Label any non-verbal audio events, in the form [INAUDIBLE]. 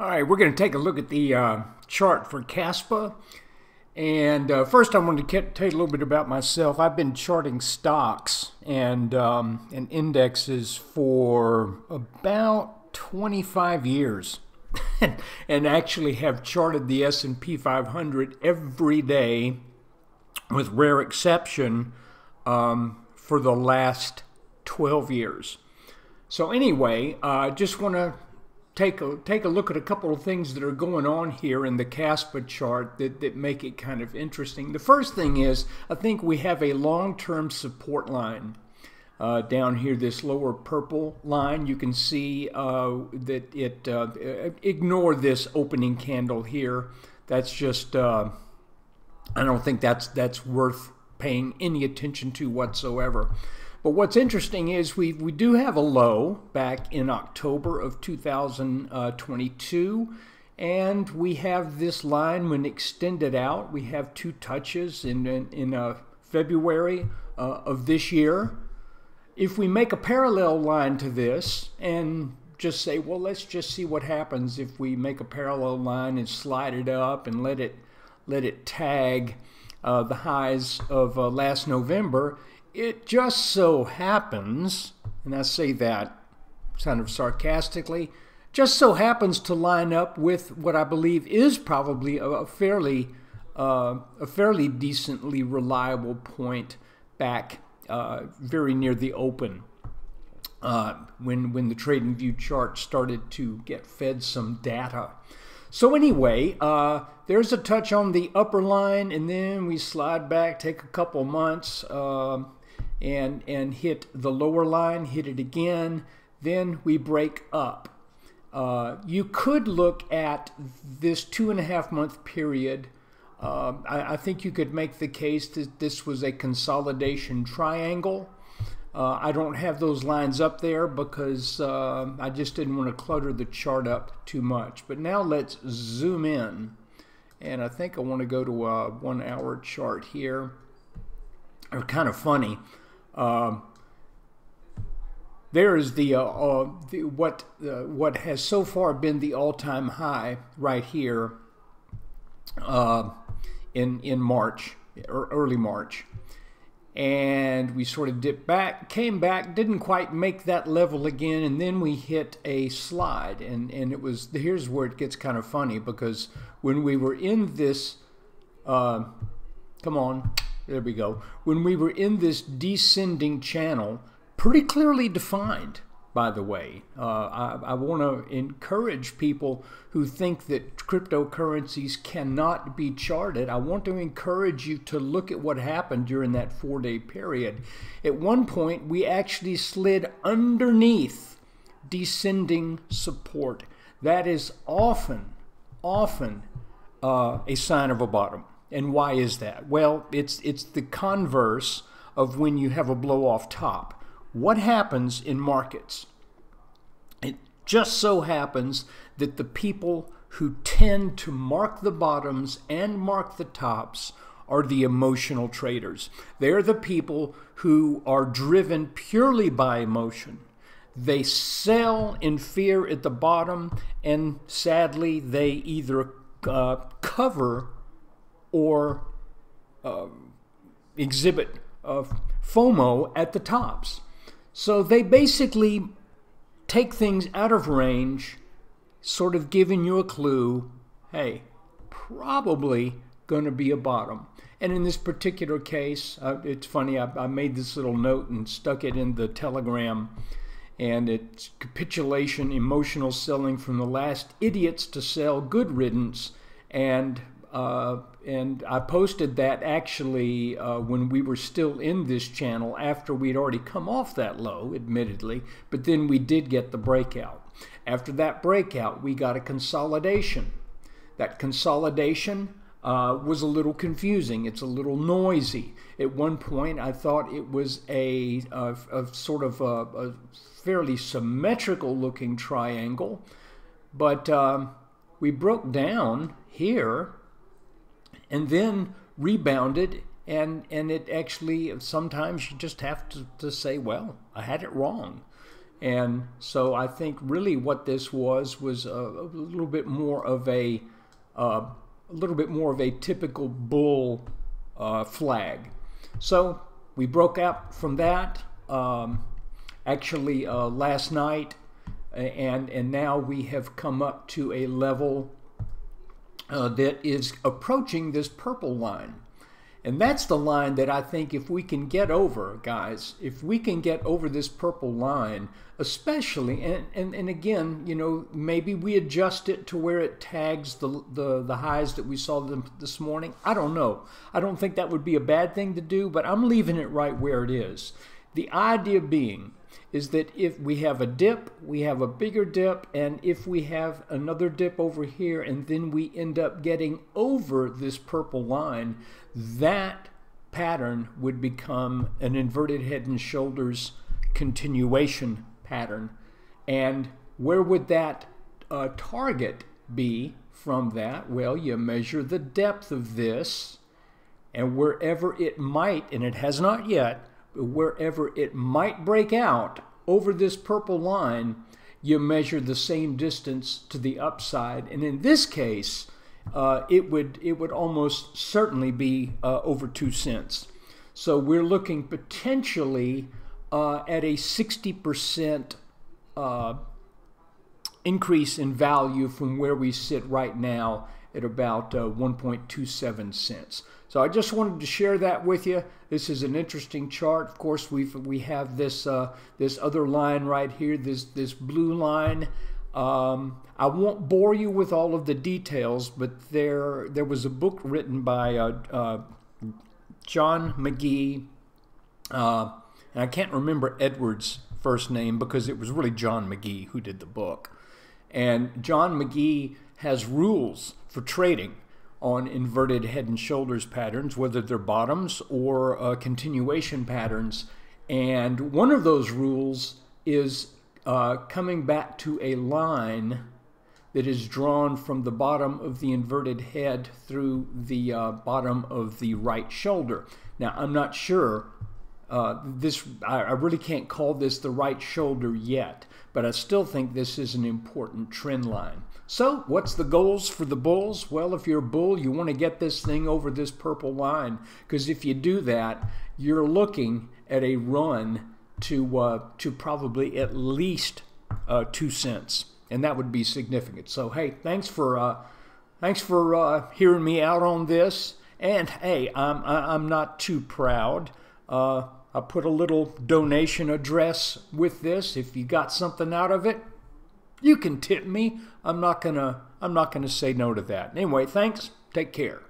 All right, we're going to take a look at the uh, chart for Kaspa. And uh, first, I want to tell you a little bit about myself. I've been charting stocks and, um, and indexes for about 25 years, [LAUGHS] and actually have charted the S&P 500 every day, with rare exception, um, for the last 12 years. So anyway, I uh, just want to take a take a look at a couple of things that are going on here in the Kaspa chart that, that make it kind of interesting. The first thing is I think we have a long-term support line. Uh, down here, this lower purple line, you can see uh, that it, uh, ignore this opening candle here. That's just, uh, I don't think that's, that's worth paying any attention to whatsoever. But what's interesting is we, we do have a low back in October of 2022. And we have this line when extended out. We have two touches in, in, in uh, February uh, of this year. If we make a parallel line to this and just say, well, let's just see what happens if we make a parallel line and slide it up and let it let it tag uh, the highs of uh, last November, it just so happens, and I say that kind of sarcastically, just so happens to line up with what I believe is probably a, fairly uh, a fairly decently reliable point back uh, very near the open uh, when when the trade and TradingView chart started to get fed some data. So anyway, uh, there's a touch on the upper line, and then we slide back, take a couple months, uh, and, and hit the lower line, hit it again, then we break up. Uh, you could look at this two and a half month period. Uh, I, I, think you could make the case that this was a consolidation triangle. Uh, I don't have those lines up there because uh, I just didn't want to clutter the chart up too much. But now let's zoom in. And I think I want to go to a one hour chart here. It's kind of funny. Um, there is the, uh, uh, the what uh, what has so far been the all-time high right here uh, in in March or early March, and we sort of dipped back, came back, didn't quite make that level again, and then we hit a slide, and and it was here's where it gets kind of funny because when we were in this, uh, come on, there we go. When we were in this descending channel, pretty clearly defined, by the way. Uh, I, I want to encourage people who think that cryptocurrencies cannot be charted. I want to encourage you to look at what happened during that four day period. At one point, we actually slid underneath descending support. That is often, often uh, a sign of a bottom. And why is that? Well, it's, it's the converse of when you have a blow off top. What happens in markets? It just so happens that the people who tend to mark the bottoms and mark the tops are the emotional traders. They're the people who are driven purely by emotion. They sell in fear at the bottom, and sadly, they either uh, cover or uh, exhibit of FOMO at the tops. So they basically take things out of range, sort of giving you a clue hey, probably going to be a bottom. And in this particular case, uh, it's funny, I, I, made this little note and stuck it in the telegram. And it's capitulation, emotional selling from the last idiots to sell, good riddance. And uh, and I posted that actually uh, when we were still in this channel after we'd already come off that low, admittedly, but then we did get the breakout. After that breakout, we got a consolidation. That consolidation uh, was a little confusing. It's a little noisy. At one point, I thought it was a, a, a sort of a, a, fairly symmetrical looking triangle, but um, we broke down here and then rebounded and and it actually sometimes you just have to, to say well i had it wrong And so I think really what this was was a, a little bit more of a uh, a little bit more of a typical bull uh, flag. So we broke out from that um, actually uh, last night, and and now we have come up to a level uh, that is approaching this purple line. And that's the line that I think if we can get over, guys, if we can get over this purple line, especially, and, and, and again, you know, maybe we adjust it to where it tags the, the, the highs that we saw them this morning. I don't know. I don't think that would be a bad thing to do, but I'm leaving it right where it is. The idea being is that if we have a dip, we have a bigger dip, and if we have another dip over here, and then we end up getting over this purple line, that pattern would become an inverted head and shoulders continuation pattern. And where would that uh, target be from that? Well, you measure the depth of this, and wherever it might, and it has not yet, wherever it might break out over this purple line, you measure the same distance to the upside. And in this case, uh, it would it would almost certainly be uh, over two cents. So we're looking potentially uh, at a 60% uh, increase in value from where we sit right now at about uh, 1.27 cents. So I just wanted to share that with you. This is an interesting chart. Of course, we we have this uh, this other line right here, this this blue line. Um, I won't bore you with all of the details, but there there was a book written by uh, uh, John Magee, uh, and I can't remember Edwards' first name because it was really John Magee who did the book. And John Magee has rules for trading on inverted head and shoulders patterns, whether they're bottoms or uh, continuation patterns. And one of those rules is uh, coming back to a line that is drawn from the bottom of the inverted head through the uh, bottom of the right shoulder. Now, I'm not sure. Uh, this I, I really can't call this the right shoulder yet, but I still think this is an important trend line. So, what's the goals for the Bulls? Well, if you're a Bull, you want to get this thing over this purple line because if you do that, you're looking at a run to uh, to probably at least uh, two cents, and that would be significant. So, hey, thanks for uh, thanks for uh, hearing me out on this. And hey, I'm I'm not too proud. I put a little donation address with this. If you got something out of it, you can tip me. I'm not gonna I'm not gonna say no to that. Anyway, thanks. Take care.